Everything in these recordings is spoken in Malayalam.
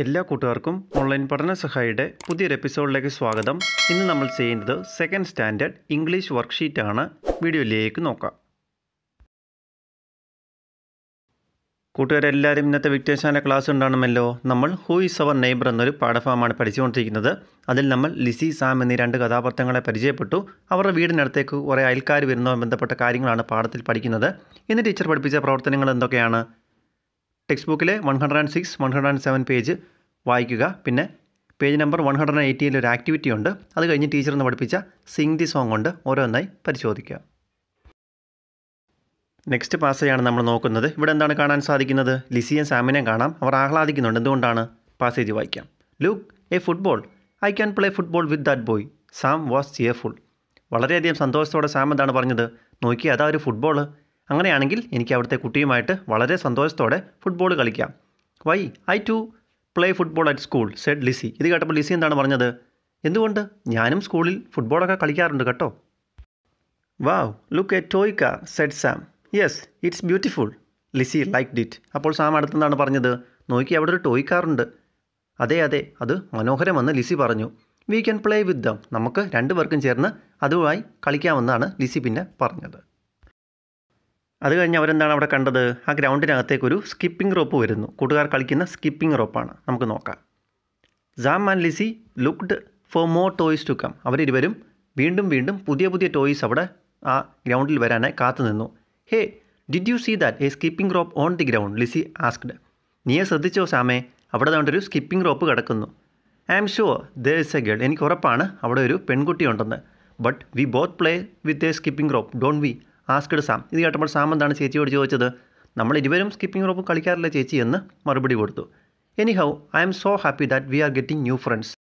എല്ലാ കൂട്ടുകാർക്കും ഓൺലൈൻ പഠന സഹായിയുടെ പുതിയൊരു എപ്പിസോഡിലേക്ക് സ്വാഗതം. ഇന്ന് നമ്മൾ ചെയ്യുന്നത് സെക്കൻഡ് സ്റ്റാൻഡേർഡ് ഇംഗ്ലീഷ് വർക്ക്ഷീറ്റ് ആണ്. വീഡിയോയിലേക്ക് നോക്കാം. കൂട്ടുകാരെല്ലാവരും ഇന്നത്തെ വിക്ടേഷാന്റെ ക്ലാസ് ഉണ്ടാണുമല്ലോ. നമ്മൾ ഹൂ ഈസ് അവർ നെയ്ബർ എന്നൊരു പാഠഭാഗമാണ് പഠിച്ചുകൊണ്ടിരിക്കുന്നത്. അതിൽ നമ്മൾ ലിസി സാം എന്നീ രണ്ട് കഥാപാത്രങ്ങളെ പരിചയപ്പെട്ടു. അവരുടെ വീടിനടുത്തേക്ക് കുറേ അയൽക്കാർ വരുന്നതുമായി ബന്ധപ്പെട്ട കാര്യങ്ങളാണ് പാഠത്തിൽ പഠിക്കുന്നത്. ഇന്ന് ടീച്ചർ പഠിപ്പിച്ച പ്രവർത്തനങ്ങൾ എന്തൊക്കെയാണ്? ടെക്സ്റ്റ് ബുക്കിലെ one hundred and six one hundred and seven page വായിക്കുക. പിന്നെ page number one hundred and എയ്റ്റിയിൽ ഒരു ആക്ടിവിറ്റി ഉണ്ട്. അത് കഴിഞ്ഞ് ടീച്ചർ എന്ന് പഠിപ്പിച്ച സിംഗ് ദി സോങ് കൊണ്ട് ഓരോന്നായി പരിശോധിക്കുക നെക്സ്റ്റ് പാസേജാണ് നമ്മൾ നോക്കുന്നത്. ഇവിടെ എന്താണ് കാണാൻ സാധിക്കുന്നത്? ലിസിയും സാമിനെയും കാണാം. അവർ ആഹ്ലാദിക്കുന്നുണ്ട്. എന്തുകൊണ്ടാണ് പാസേജ് വായിക്കാം. Look a football I can play football with that boy Sam was cheerful വളരെയധികം സന്തോഷത്തോടെ സാം എന്താണ് പറഞ്ഞത്? നോക്കി അതാ ഒരു ഫുട്ബോൾ അങ്ങനെയാണെങ്കിൽ എനിക്ക് അവിടുത്തെ കുട്ടിയുമായിട്ട് വളരെ സന്തോഷത്തോടെ ഫുട്ബോൾ കളിക്കാം. Why I to play football at school said Lizzie ഇത് കേട്ടപ്പോൾ ലിസി എന്താണ് പറഞ്ഞത്? എന്തുകൊണ്ട്? ഞാനും സ്കൂളിൽ ഫുട്ബോളൊക്കെ കളിക്കാറുണ്ട് കേട്ടോ. Wow look a toy car said Sam yes it's beautiful Lizzie liked it അപ്പോൾ സാം അടുത്തെന്താണ് പറഞ്ഞത്? നോക്കി അവിടെ ഒരു ടോയ് കാറുണ്ട് അതെ അതെ അത് മനോഹരമെന്ന് ലിസി പറഞ്ഞു. We can play with them നമുക്ക് രണ്ടുപേർക്കും ചേർന്ന് അതുമായി കളിക്കാമെന്നാണ് ലിസി പിന്നെ പറഞ്ഞത്. അത് കഴിഞ്ഞ് അവരെന്താണ് അവിടെ കണ്ടത്? ആ ഗ്രൗണ്ടിനകത്തേക്ക് ഒരു സ്കിപ്പിംഗ് റോപ്പ് വരുന്നു. കൂട്ടുകാർ കളിക്കുന്ന സ്കിപ്പിംഗ് റോപ്പാണ്. നമുക്ക് നോക്കാം. Sam and Lizzie looked for more toys to come. അവരിരുവരും വീണ്ടും വീണ്ടും പുതിയ പുതിയ ടോയ്സ് അവിടെ ആ ഗ്രൗണ്ടിൽ വരാനായി കാത്തു നിന്നു. Hey did you see that a skipping rope on the ground? Lizzie asked നീയെ ശ്രദ്ധിച്ചോ സാമേ? അവിടെ ഒരു സ്കിപ്പിംഗ് റോപ്പ് കിടക്കുന്നു. I am sure there is a girl. എനിക്ക് ഉറപ്പാണ് അവിടെ ഒരു പെൺകുട്ടി ഉണ്ടെന്ന് but we both play with a skipping rope don't we? Asked Sam ഇത് കേട്ടപ്പോൾ സാം എന്താണ് ചേച്ചിയോട് ചോദിച്ചത്? നമ്മൾ ഇരുവരും സ്കിപ്പിംഗ് റോപ്പ് കളിക്കാറില്ല ചേച്ചി എന്ന് മറുപടി കൊടുത്തു. Anyhow I am so happy that we are getting new friends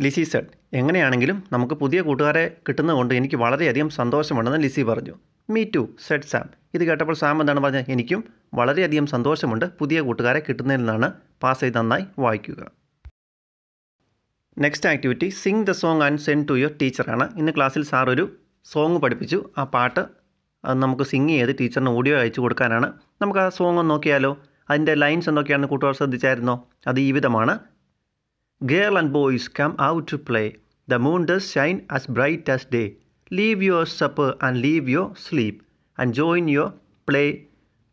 Lizzie said എങ്ങനെയാണെങ്കിലും നമുക്ക് പുതിയ കൂട്ടുകാരെ കിട്ടുന്നതുകൊണ്ട് എനിക്ക് വളരെയധികം സന്തോഷമുണ്ടെന്ന് ലിസി പറഞ്ഞു. മീ ടു സെഡ് സാം ഇത് കേട്ടപ്പോൾ സാം എന്താണ് പറഞ്ഞത്? എനിക്കും വളരെയധികം സന്തോഷമുണ്ട് പുതിയ കൂട്ടുകാരെ കിട്ടുന്നതിൽ നിന്നാണ്. പാസ് ചെയ്ത് നന്നായി വായിക്കുക. Next activity sing the song and send to your ടീച്ചറാണ് ഇന്ന് ക്ലാസ്സിൽ സാർ ഒരു സോങ് പഠിപ്പിച്ചു. ആ പാട്ട് അത് നമുക്ക് സിംഗ് ചെയ്ത് ടീച്ചറിന് ഓഡിയോ അയച്ചു കൊടുക്കാനാണ്. നമുക്ക് ആ സോങ് ഒന്ന് നോക്കിയാലോ? അതിന്റെ ലൈൻസ് എന്തൊക്കെയാണെന്ന് കൂട്ടുകാർ ശ്രദ്ധിച്ചായിരുന്നോ? അത് ഈ വിധമാണ്. Girl and boys come out to play the moon does shine as bright as day leave your supper and leave your sleep and join your play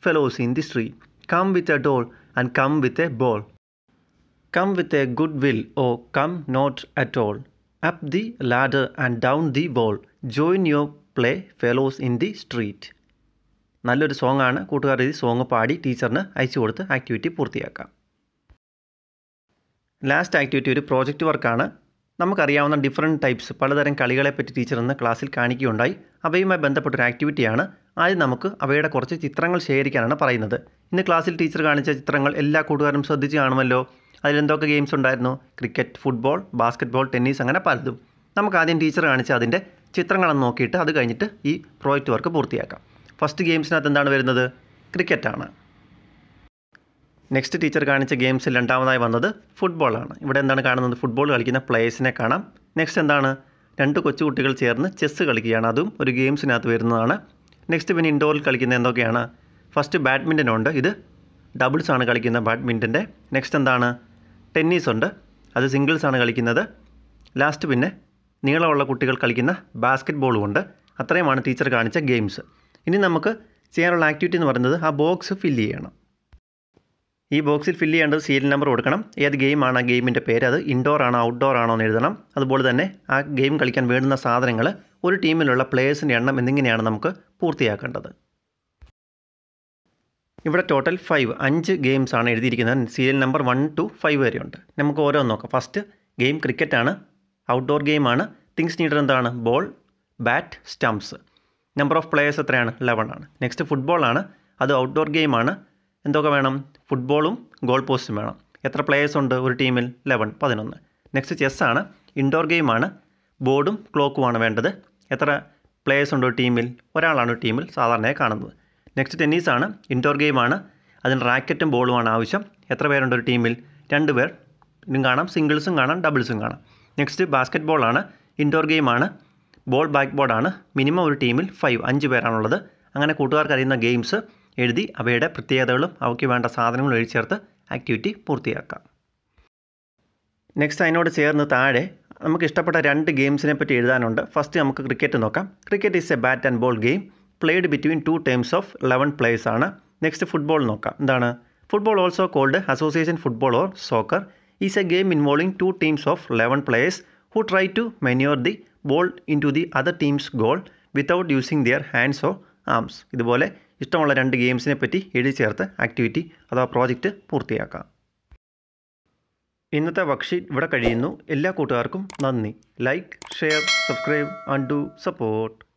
fellows in the street come with a doll and come with a ball come with a good will or come not at all up the ladder and down the ball join your play fellows in the street നല്ലൊരു സോങ് ആണ്. കൂട്ടുകാർ ഈ സോങ് പാടി ടീച്ചറിന് അയച്ചു കൊടുത്ത് ആക്ടിവിറ്റി പൂർത്തിയാക്കാം. ലാസ്റ്റ് ആക്ടിവിറ്റി ഒരു പ്രോജക്റ്റ് വർക്കാണ് നമുക്കറിയാവുന്ന ഡിഫറെന്റ് ടൈപ്സ് പലതരം കളികളെപ്പറ്റി ടീച്ചർ ഇന്ന് ക്ലാസ്സിൽ കാണിക്കുകയുണ്ടായി. അവയുമായി ബന്ധപ്പെട്ട ഒരു ആക്ടിവിറ്റിയാണ് ആദ്യം നമുക്ക് അവയുടെ കുറച്ച് ചിത്രങ്ങൾ ശേഖരിക്കാനാണ് പറയുന്നത്. ഇന്ന് ക്ലാസ്സിൽ ടീച്ചർ കാണിച്ച ചിത്രങ്ങൾ എല്ലാ കൂട്ടുകാരും ശ്രദ്ധിച്ച് കാണുമല്ലോ. അതിലെന്തൊക്കെ ഗെയിംസ് ഉണ്ടായിരുന്നു? ക്രിക്കറ്റ് ഫുട്ബോൾ ബാസ്ക്കറ്റ്ബോൾ ടെന്നീസ് അങ്ങനെ പലതും. നമുക്ക് ആദ്യം ടീച്ചർ കാണിച്ച അതിന്റെ ചിത്രങ്ങളെന്ന് നോക്കിയിട്ട് അത് കഴിഞ്ഞിട്ട് ഈ പ്രോജക്റ്റ് വർക്ക് പൂർത്തിയാക്കാം. ഫസ്റ്റ് ഗെയിംസിനകത്ത് എന്താണ് വരുന്നത്? ക്രിക്കറ്റാണ്. നെക്സ്റ്റ് ടീച്ചർ കാണിച്ച ഗെയിംസിൽ രണ്ടാമതായി വന്നത് ഫുട്ബോളാണ് ഇവിടെ എന്താണ് കാണുന്നത്? ഫുട്ബോൾ കളിക്കുന്ന പ്ലേയേഴ്സിനെ കാണാം. നെക്സ്റ്റ് എന്താണ്? രണ്ട് കൊച്ചുകുട്ടികൾ ചേർന്ന് ചെസ്സ് കളിക്കുകയാണ്. അതും ഒരു ഗെയിംസിനകത്ത് വരുന്നതാണ്. നെക്സ്റ്റ് പിന്നെ ഇൻഡോറിൽ കളിക്കുന്ന എന്തൊക്കെയാണ്? ഫസ്റ്റ് ബാഡ്മിന്റൺ ഉണ്ട്. ഇത് ഡബിൾസ് ആണ് കളിക്കുന്ന ബാഡ്മിന്റന്റെ നെക്സ്റ്റ് എന്താണ്? ടെന്നീസ് ഉണ്ട്. അത് സിംഗിൾസ് ആണ് കളിക്കുന്നത്. ലാസ്റ്റ് പിന്നെ നീളമുള്ള കുട്ടികൾ കളിക്കുന്ന ബാസ്ക്കറ്റ് ബോളും ഉണ്ട് അത്രയുമാണ് ടീച്ചർ കാണിച്ച ഗെയിംസ് ഇനി നമുക്ക് ചെയ്യാനുള്ള ആക്ടിവിറ്റി എന്ന് പറയുന്നത് ആ ബോക്സ് ഫില്ല് ചെയ്യണം. ഈ ബോക്സിൽ ഫില്ല് ചെയ്യേണ്ടത് സീരിയൽ നമ്പർ കൊടുക്കണം. ഏത് ഗെയിമാണ് ആ ഗെയിമിന്റെ പേര്? അത് ഇൻഡോർ ആണോ ഔട്ട്ഡോർ ആണോ എന്ന് എഴുതണം. അതുപോലെ തന്നെ ആ ഗെയിം കളിക്കാൻ വേണ്ടുന്ന സാധനങ്ങൾ ഒരു ടീമിലുള്ള പ്ലേയേഴ്സിന്റെ എണ്ണം എന്നിങ്ങനെയാണ് നമുക്ക് പൂർത്തിയാക്കേണ്ടത്. ഇവിടെ ടോട്ടൽ ഫൈവ് അഞ്ച് ഗെയിംസ് ആണ് എഴുതിയിരിക്കുന്നത്. Serial number one two five വരെയുണ്ട്. നമുക്ക് ഓരോന്ന് നോക്കാം. ഫസ്റ്റ് ഗെയിം ക്രിക്കറ്റാണ് ഔട്ട്ഡോർ ഗെയിമാണ് തിങ്സ് നീഡർ എന്താണ്? Ball bat stumps number of players എത്രയാണ്? ലെവൺ ആണ്. നെക്സ്റ്റ് ഫുട്ബോളാണ് അത് ഔട്ട്ഡോർ ഗെയിമാണ് എന്തൊക്കെ വേണം? ഫുട്ബോളും ഗോൾ പോസ്റ്റും വേണം. എത്ര പ്ലെയേഴ്സ് ഉണ്ട് ഒരു ടീമിൽ ലെവൻ പതിനൊന്ന്. നെക്സ്റ്റ് ചെസ് ആണ്. ഇൻഡോർ ഗെയിമാണ് ബോർഡും ക്ലോക്കുമാണ് വേണ്ടത്. എത്ര പ്ലെയേഴ്സ് ഉണ്ട് ഒരു ടീമിൽ ഒരാളാണ് ഒരു ടീമിൽ സാധാരണയായി കാണുന്നത്. നെക്സ്റ്റ് ടെന്നീസാണ് ഇൻഡോർ ഗെയിമാണ് അതിന് റാക്കറ്റും ബോളുമാണ് ആവശ്യം. എത്ര പേരുണ്ട് ഒരു ടീമിൽ രണ്ട് പേർ. കാണാം. സിംഗിൾസും കാണാം. ഡബിൾസും കാണാം. നെക്സ്റ്റ് ബാസ്ക്കറ്റ് ബോളാണ് ഇൻഡോർ ഗെയിമാണ് ബോൾ ബാക്ക് ബോർഡാണ് മിനിമം ഒരു ടീമിൽ ഫൈവ് അഞ്ച് പേരാണുള്ളത്. അങ്ങനെ കൂട്ടുകാർക്ക് അറിയുന്ന ഗെയിംസ് എഴുതി അവയുടെ പ്രത്യേകതകളും അവയ്ക്ക് വേണ്ട സാധനങ്ങളും എഴുതി ചേർത്ത് ആക്ടിവിറ്റി പൂർത്തിയാക്കാം. നെക്സ്റ്റ് അതിനോട് ചേർന്ന് താഴെ നമുക്ക് ഇഷ്ടപ്പെട്ട രണ്ട് ഗെയിംസിനെ പറ്റി എഴുതാനുണ്ട്. ഫസ്റ്റ് നമുക്ക് ക്രിക്കറ്റ് നോക്കാം. Cricket is a bat and ball game played between two teams of eleven players ആണ്. നെക്സ്റ്റ് ഫുട്ബോൾ നോക്കാം. എന്താണ്? Football also called association football or soccer a game involving two teams of eleven players who try to manoeuvre the ball into the other team's goal without using their hands or arms ഇതുപോലെ ഇഷ്ടമുള്ള രണ്ട് ഗെയിംസിനെ പറ്റി എഴുതി ചേർത്ത് ആക്ടിവിറ്റി അഥവാ പ്രോജക്റ്റ് പൂർത്തിയാക്കാം. ഇന്നത്തെ വക്ഷി ഇവിടെ കഴിയുന്നു. എല്ലാ കൂട്ടുകാർക്കും നന്ദി. Like share subscribe and do support